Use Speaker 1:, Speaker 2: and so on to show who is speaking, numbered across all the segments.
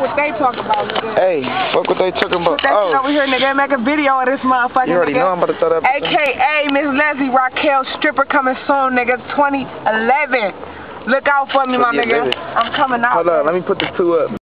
Speaker 1: what they talk about, nigga.
Speaker 2: Hey, fuck what they talking about.
Speaker 1: Put that
Speaker 2: Oh,
Speaker 1: over here, nigga. Make a video of this motherfucker.
Speaker 2: you already
Speaker 1: nigga.
Speaker 2: know I'm about to throw that.
Speaker 1: AKA Miss Leslie Raquel stripper coming soon, nigga. 2011. Look out for me, my nigga. I'm coming out.
Speaker 2: Hold on, let me put the two up.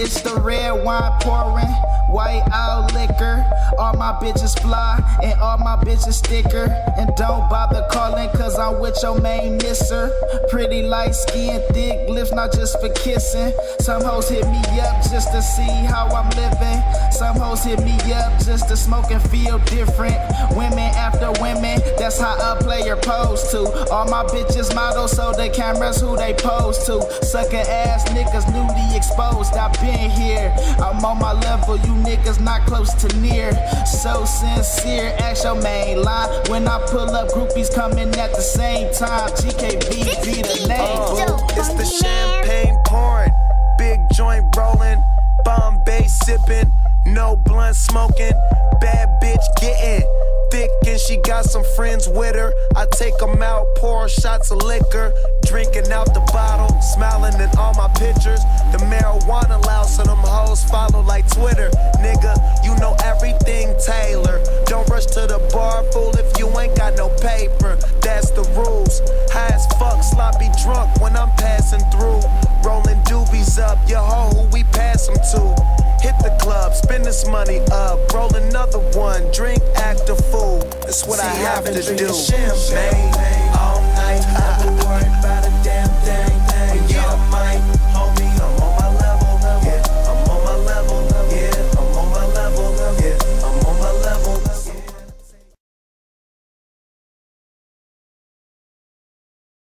Speaker 3: It's the red wine pouring, white out liquor. All my bitches fly and all my bitches sticker. And don't bother calling cause I'm with your main misser. Pretty light skin, thick lips, not just for kissing. Some hoes hit me up just to see how I'm living. Some hoes hit me up just to smoke and feel different. Women after women, that's how a player pose to. All my bitches models, so the cameras who they pose to. Sucker ass niggas newly exposed. i been here. I'm on my level, you niggas not close to near. So sincere, ask your main line. When I pull up, groupies coming at the same time. GKB be the name. boo.
Speaker 4: It's the oh, champagne pouring, big joint rolling, Bombay sipping, no blunt smoking, bad bitch getting thick and she got some friends with her. I take them out, pour shots of liquor, drinking out the bottle, smiling in all my pictures. The marijuana loud, so them hoes follow like Twitter. Nigga, you know everything this money up, roll another one, drink, act a fool. That's what I have to do.
Speaker 5: Champagne